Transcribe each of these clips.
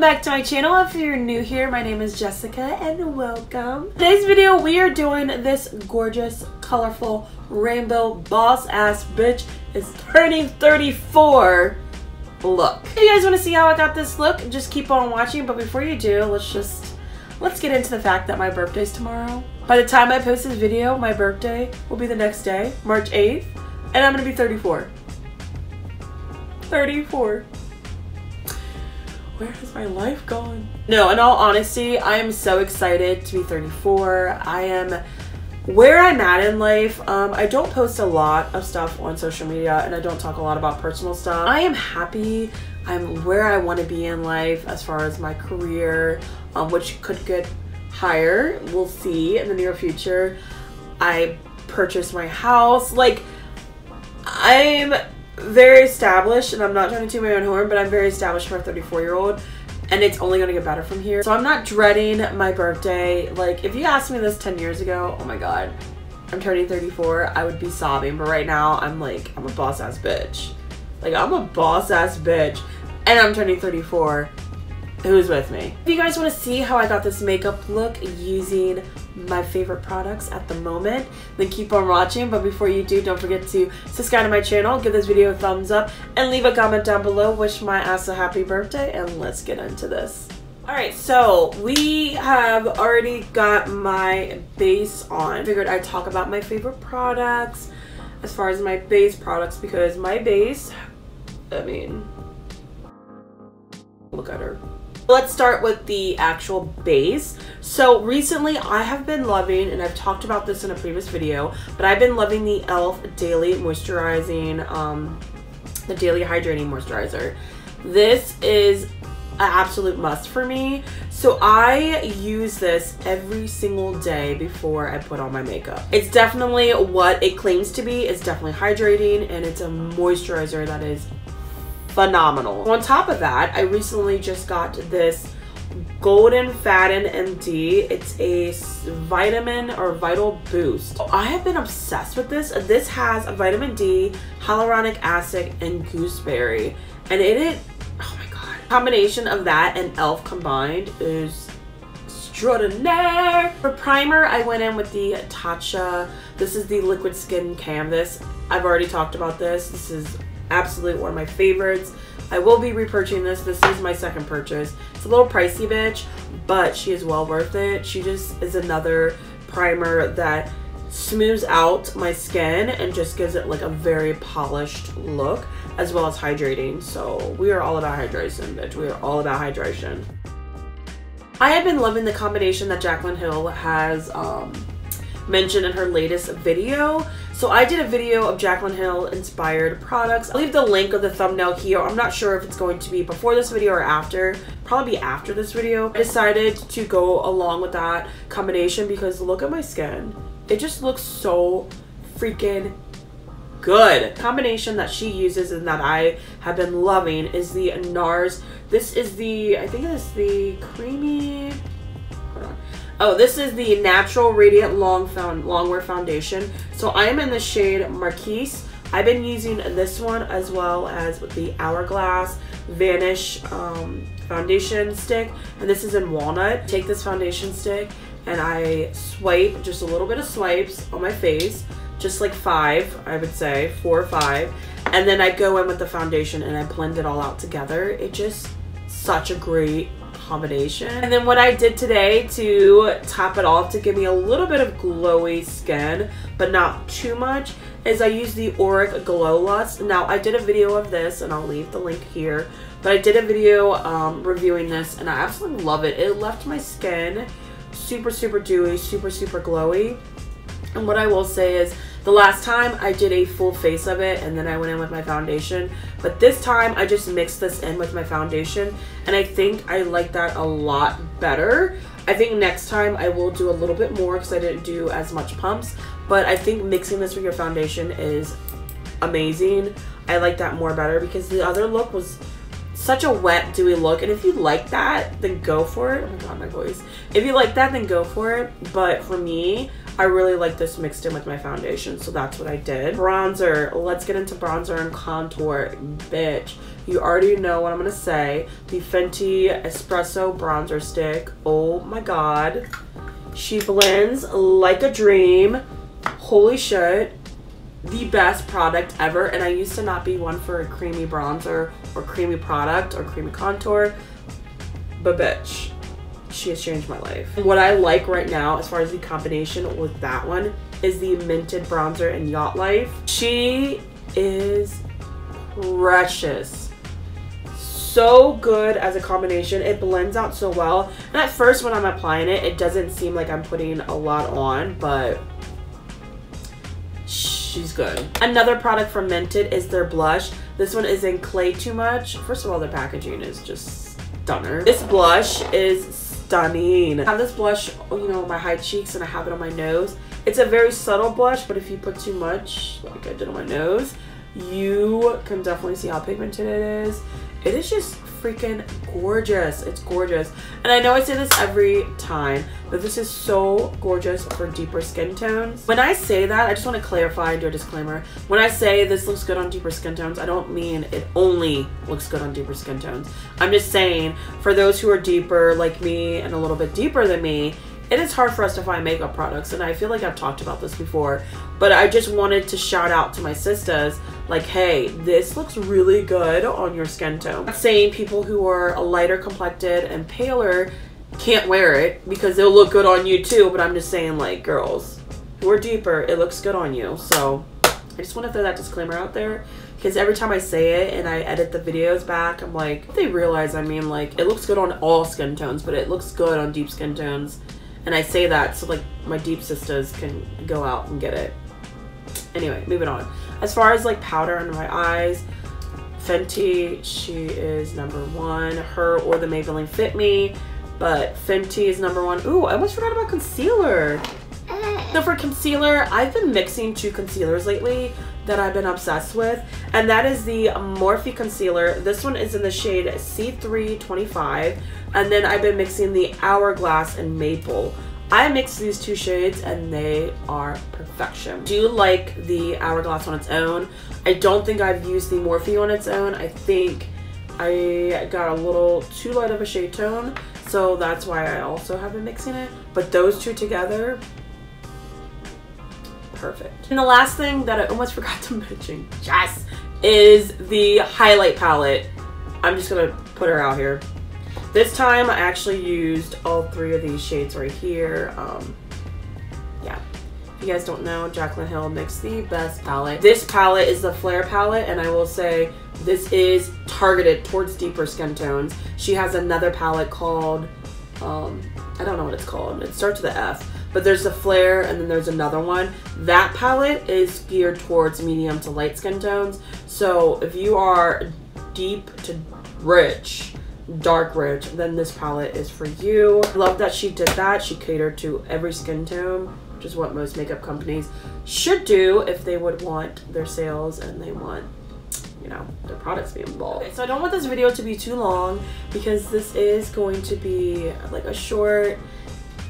welcome back to my channel. If you're new here, my name is Jessica and welcome. Today's video, we are doing this gorgeous, colorful, rainbow boss ass bitch is turning 34 look. If you guys want to see how I got this look, just keep on watching. But before you do, let's just, let's get into the fact that my birthday's tomorrow. By the time I post this video, my birthday will be the next day, March 8th, and I'm going to be 34. 34 where has my life gone? No, in all honesty, I am so excited to be 34. I am where I'm at in life. Um, I don't post a lot of stuff on social media and I don't talk a lot about personal stuff. I am happy. I'm where I want to be in life as far as my career, um, which could get higher. We'll see in the near future. I purchased my house. Like, I'm very established, and I'm not trying to toot my own horn, but I'm very established for a 34 year old, and it's only gonna get better from here. So I'm not dreading my birthday. Like, if you asked me this 10 years ago, oh my god, I'm turning 34, I would be sobbing. But right now, I'm like, I'm a boss ass bitch. Like, I'm a boss ass bitch, and I'm turning 34. Who's with me? If you guys want to see how I got this makeup look using my favorite products at the moment, then keep on watching. But before you do, don't forget to subscribe to my channel, give this video a thumbs up, and leave a comment down below. Wish my ass a happy birthday, and let's get into this. Alright, so we have already got my base on. Figured I'd talk about my favorite products as far as my base products because my base, I mean, look at her. Let's start with the actual base. So recently I have been loving, and I've talked about this in a previous video, but I've been loving the e.l.f. Daily Moisturizing, um, the Daily Hydrating Moisturizer. This is an absolute must for me. So I use this every single day before I put on my makeup. It's definitely what it claims to be. It's definitely hydrating and it's a moisturizer that is phenomenal. On top of that, I recently just got this Goldfaden MD. It's a vitamin or vital boost. I have been obsessed with this. This has a vitamin D, hyaluronic acid, and gooseberry. And in it, oh my god. Combination of that and e.l.f. combined is extraordinaire. For primer, I went in with the Tatcha. This is the Liquid Skin Canvas. I've already talked about this. This is absolute one of my favorites. I will be repurchasing this. This is my second purchase. It's a little pricey, bitch, but she is well worth it. She just is another primer that smooths out my skin and just gives it like a very polished look as well as hydrating. So we are all about hydration, bitch. We are all about hydration. I have been loving the combination that Jaclyn Hill has um, mentioned in her latest video. So I did a video of Jaclyn Hill inspired products. I'll leave the link of the thumbnail here. I'm not sure if it's going to be before this video or after. Probably after this video. I decided to go along with that combination because look at my skin. It just looks so freaking good. Combination that she uses and that I have been loving is the NARS. This is the, I think it's the creamy Oh, this is the Natural Radiant Long Found Longwear Foundation. So I am in the shade Marquise. I've been using this one as well as the Hourglass Vanish um, foundation stick. And this is in Walnut. Take this foundation stick and I swipe just a little bit of swipes on my face. Just like five, I would say, four or five. And then I go in with the foundation and I blend it all out together. It just such a great combination. And then what I did today to top it off to give me a little bit of glowy skin, but not too much, is I used the Auric Glow Lust. Now, I did a video of this, and I'll leave the link here, but I did a video um, reviewing this, and I absolutely love it. It left my skin super, super dewy, super, super glowy. And what I will say is the last time I did a full face of it and then I went in with my foundation. But this time I just mixed this in with my foundation and I think I like that a lot better. I think next time I will do a little bit more because I didn't do as much pumps. But I think mixing this with your foundation is amazing. I like that more better because the other look was such a wet, dewy look. And if you like that, then go for it. Oh my god, my voice. If you like that, then go for it. But for me, I really like this mixed in with my foundation, so that's what I did. Bronzer. Let's get into bronzer and contour. Bitch. You already know what I'm to say. The Fenty Espresso Bronzer Stick. Oh my god. She blends like a dream. Holy shit. The best product ever. And I used to not be one for a creamy bronzer or creamy product or creamy contour. But bitch, she has changed my life. What I like right now, as far as the combination with that one, is the Mented Bronzer and Yacht Life. She is precious so good as a combination. It blends out so well. And at first when I'm applying it, it doesn't seem like I'm putting a lot on, but she's good. Another product from Mented is their blush. This one is in Clay Too Much. First of all, their packaging is just stunner. This blush is stunning. I have this blush, you know, my high cheeks and I have it on my nose. It's a very subtle blush, but if you put too much, like I did on my nose, you can definitely see how pigmented it is it is just freaking gorgeous. It's gorgeous. And I know I say this every time, but this is so gorgeous for deeper skin tones. When I say that, I just want to clarify and do a disclaimer. When I say this looks good on deeper skin tones, I don't mean it only looks good on deeper skin tones. I'm just saying for those who are deeper like me and a little bit deeper than me, it is hard for us to find makeup products and I feel like I've talked about this before but I just wanted to shout out to my sisters like hey this looks really good on your skin tone. Saying people who are a lighter complected and paler can't wear it because it'll look good on you too but I'm just saying like girls who are deeper it looks good on you. So I just want to throw that disclaimer out there because every time I say it and I edit the videos back, I'm like, they realize I mean like it looks good on all skin tones, but it looks good on deep skin tones. And I say that so like my deep sisters can go out and get it. Anyway, moving on. As far as like powder under my eyes, Fenty, she is number one. Her or the Maybelline Fit Me, but Fenty is number one. Ooh, I almost forgot about concealer. Eh. So for concealer, I've been mixing two concealers lately that I've been obsessed with, and that is the Morphe concealer. This one is in the shade C325, and then I've been mixing the Hourglass and Maple. I mixed these two shades and they are perfection. Do you like the Hourglass on its own? I don't think I've used the Morphe on its own. I think I got a little too light of a shade tone, so that's why I also have been mixing it. But those two together, perfect. And the last thing that I almost forgot to mention, yes, is the highlight palette. I'm just gonna put her out here. This time I actually used all three of these shades right here. Um, yeah. If you guys don't know, Jaclyn Hill makes the best palette. This palette is the Flare palette and I will say this is targeted towards deeper skin tones. She has another palette called, um, I don't know what it's called. It starts with the F. But there's the Flare and then there's another one. That palette is geared towards medium to light skin tones. So if you are deep to rich, dark rich, then this palette is for you. I love that she did that. She catered to every skin tone, which is what most makeup companies should do if they would want their sales and they want you know, their products being involved. Okay, so I don't want this video to be too long because this is going to be like a short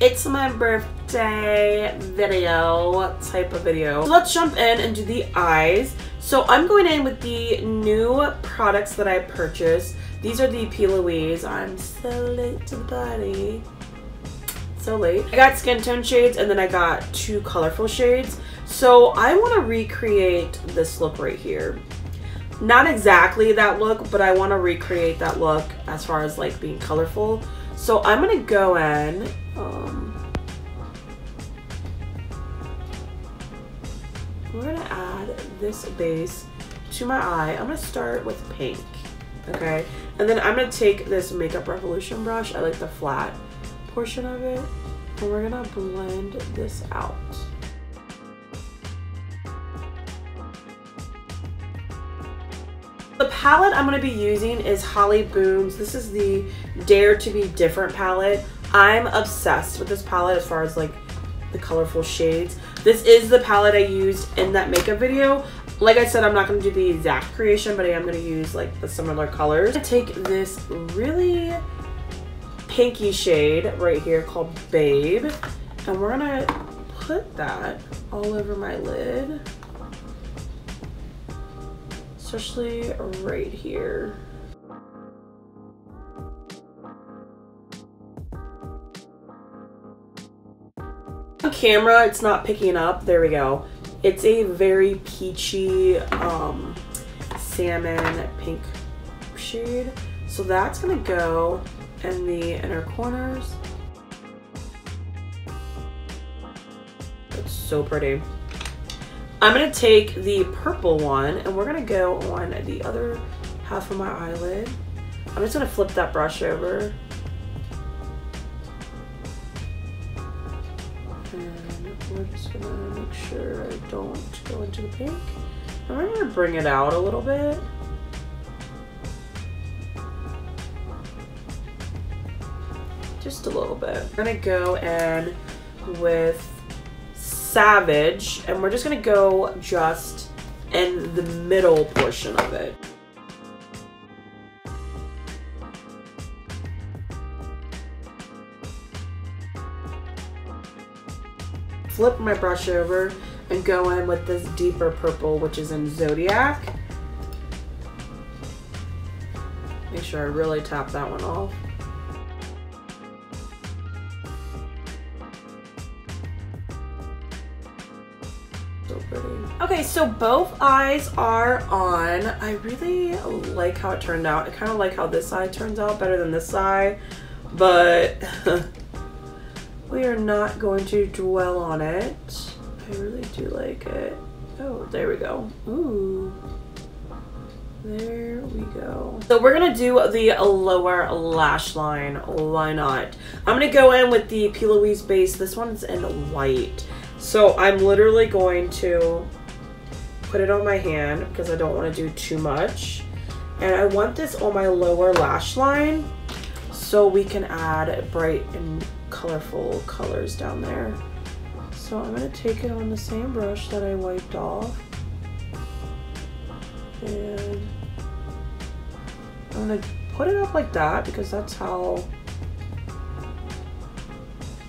it's my birthday video type of video. So let's jump in and do the eyes. So I'm going in with the new products that I purchased. These are the P. Louise. I'm so late to the party. So late. I got skin tone shades and then I got two colorful shades. So I want to recreate this look right here. Not exactly that look, but I want to recreate that look as far as like being colorful. So I'm going to go in. Um, we're going to add this base to my eye. I'm going to start with pink okay? And then I'm gonna take this Makeup Revolution brush, I like the flat portion of it, and we're gonna blend this out. The palette I'm going to be using is Holly Booms. This is the Dare to be Different palette. I'm obsessed with this palette as far as like the colorful shades. This is the palette I used in that makeup video. Like I said, I'm not going to do the exact creation, but I am going to use like the similar colors. I take this really pinky shade right here called Babe, and we're going to put that all over my lid. Especially right here. Camera, it's not picking up. There we go. It's a very peachy um, salmon pink shade. So that's gonna go in the inner corners. It's so pretty. I'm gonna take the purple one and we're gonna go on the other half of my eyelid. I'm just gonna flip that brush over. And we're just gonna make sure I don't go into the pink. We're gonna bring it out a little bit. Just a little bit. I'm gonna go in with Savage, and we're just gonna go just in the middle portion of it. Flip my brush over and go in with this deeper purple, which is in Zodiac. Make sure I really tap that one off. Okay, so both eyes are on. I really like how it turned out. I kind of like how this eye turns out better than this eye, but we are not going to dwell on it. I really do like it. Oh, there we go. Ooh. There we go. So we're gonna do the lower lash line. Why not? I'm gonna go in with the P. Louise base. This one's in white. So I'm literally going to put it on my hand because I don't want to do too much. And I want this on my lower lash line so we can add bright and colorful colors down there. So I'm going to take it on the same brush that I wiped off. And I'm going to put it up like that because that's how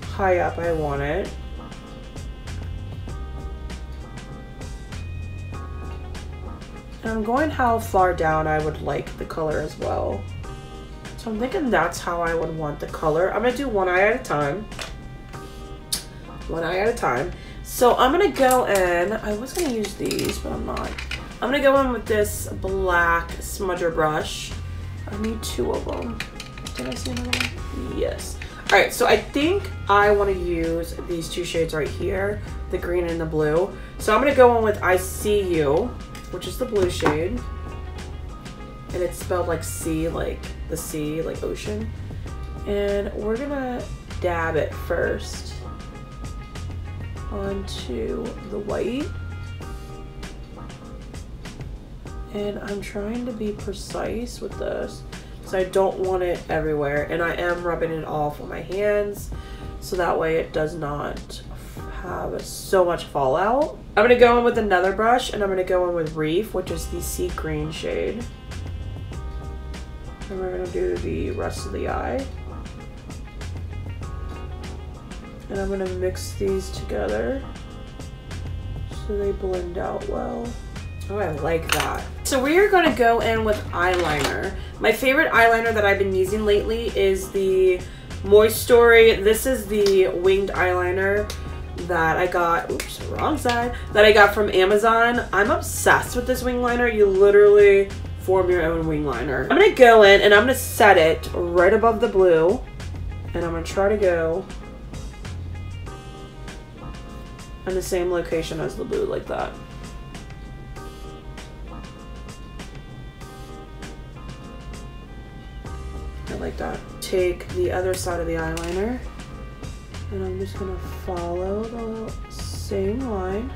high up I want it. And I'm going how far down I would like the color as well. So I'm thinking that's how I would want the color. I'm gonna do one eye at a time. One eye at a time. So I'm gonna go in, I was gonna use these, but I'm not. I'm gonna go in with this black smudger brush. I need two of them. Did I see another one? Yes. All right, so I think I wanna use these two shades right here, the green and the blue. So I'm gonna go in with I See You, which is the blue shade. And it's spelled like sea, like the sea, like ocean. And we're gonna dab it first onto the white. And I'm trying to be precise with this so I don't want it everywhere. And I am rubbing it off with my hands so that way it does not have so much fallout. I'm going to go in with another brush and I'm going to go in with Reef, which is the sea green shade. And we're going to do the rest of the eye. And I'm going to mix these together so they blend out well. Oh, I like that. So we are going to go in with eyeliner. My favorite eyeliner that I've been using lately is the Moist Story. This is the winged eyeliner that I got, oops, wrong side, that I got from Amazon. I'm obsessed with this wing liner. You literally form your own wing liner. I'm gonna go in and I'm gonna set it right above the blue and I'm gonna try to go in the same location as the blue like that. I like that. Take the other side of the eyeliner and I'm just gonna follow the same line.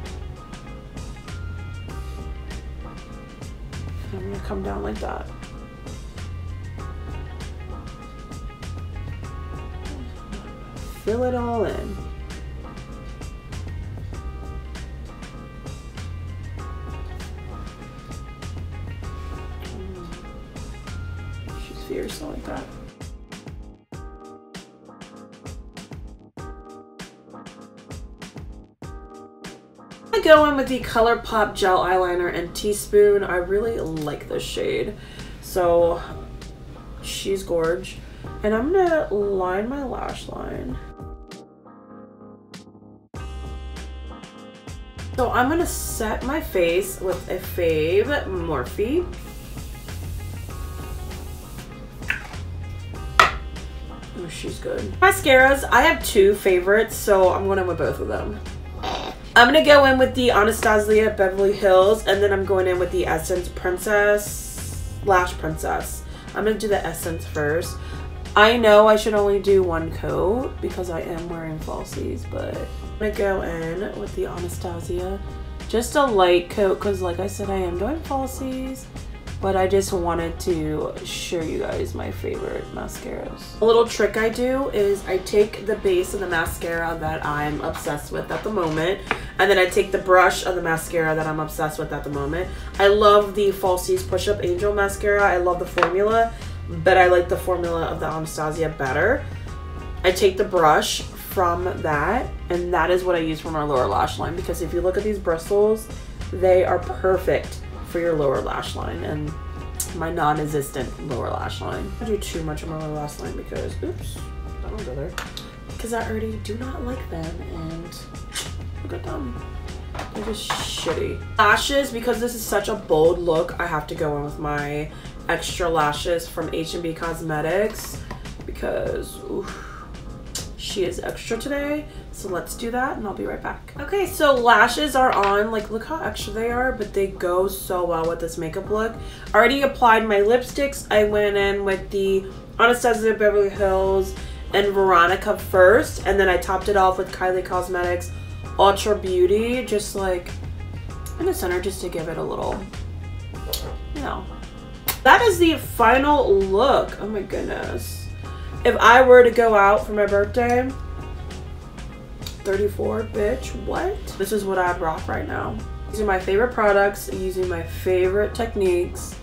I'm gonna come down like that. Fill it all in. She's fierce like that. Gonna go in with the ColourPop Gel Eyeliner and Teaspoon. I really like this shade. So she's gorge. And I'm gonna line my lash line. So I'm gonna set my face with a Fave Morphe. Oh, she's good. Mascaras, I have two favorites, so I'm going in with both of them. I'm going to go in with the Anastasia Beverly Hills, and then I'm going in with the Essence Princess Lash Princess. I'm going to do the Essence first. I know I should only do one coat because I am wearing falsies, but I'm going to go in with the Anastasia. Just a light coat because like I said, I am doing falsies but I just wanted to show you guys my favorite mascaras. A little trick I do is I take the base of the mascara that I'm obsessed with at the moment, and then I take the brush of the mascara that I'm obsessed with at the moment. I love the Falsies Push Up Angel mascara. I love the formula, but I like the formula of the Anastasia better. I take the brush from that, and that is what I use for my lower lash line, because if you look at these bristles, they are perfect for your lower lash line and my non-existent lower lash line. I do too much of my lower lash line because, oops, I don't go there. Because I already do not like them and look at them. They're just shitty. Lashes, because this is such a bold look, I have to go in with my extra lashes from H&B Cosmetics because, oof she is extra today. So let's do that and I'll be right back. Okay, so lashes are on. Like, look how extra they are, but they go so well with this makeup look. I already applied my lipsticks. I went in with the Anastasia Beverly Hills and Veronica first, and then I topped it off with Kylie Cosmetics Ultra Beauty, just like in the center, just to give it a little, you know. That is the final look. Oh my goodness if I were to go out for my birthday, 34, bitch, what? This is what I rock right now. Using my favorite products, using my favorite techniques,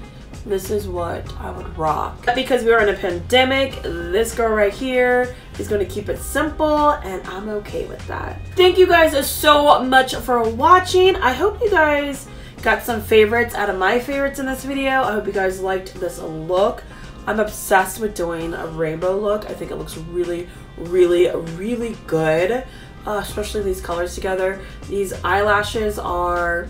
this is what I would rock. Because we are in a pandemic, this girl right here is to keep it simple and I'm okay with that. Thank you guys so much for watching. I hope you guys got some favorites out of my favorites in this video. I hope you guys liked this look. I'm obsessed with doing a rainbow look. I think it looks really, really, really good, uh, especially these colors together. These eyelashes are,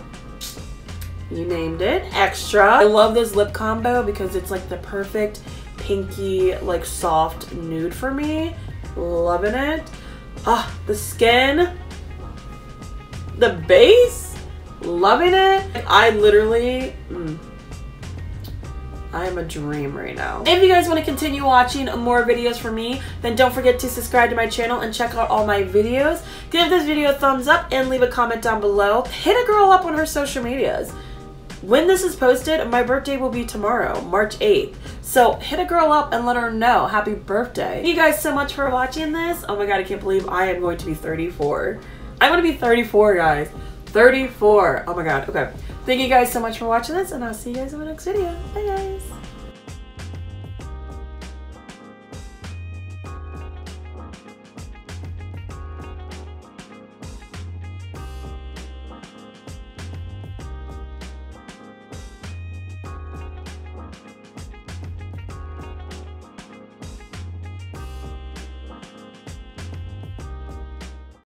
you named it, extra. I love this lip combo because it's like the perfect pinky, like soft nude for me. Loving it. Ah, the skin, the base, loving it. I literally, mm, I am a dream right now. If you guys want to continue watching more videos from me, then don't forget to subscribe to my channel and check out all my videos. Give this video a thumbs up and leave a comment down below. Hit a girl up on her social medias. When this is posted, my birthday will be tomorrow, March 8th. So hit a girl up and let her know happy birthday. Thank you guys so much for watching this. Oh my god, I can't believe I am going to be 34. I'm going to be 34, guys. 34. Oh my god. Okay. Thank you guys so much for watching this, and I'll see you guys in my next video. Bye, guys.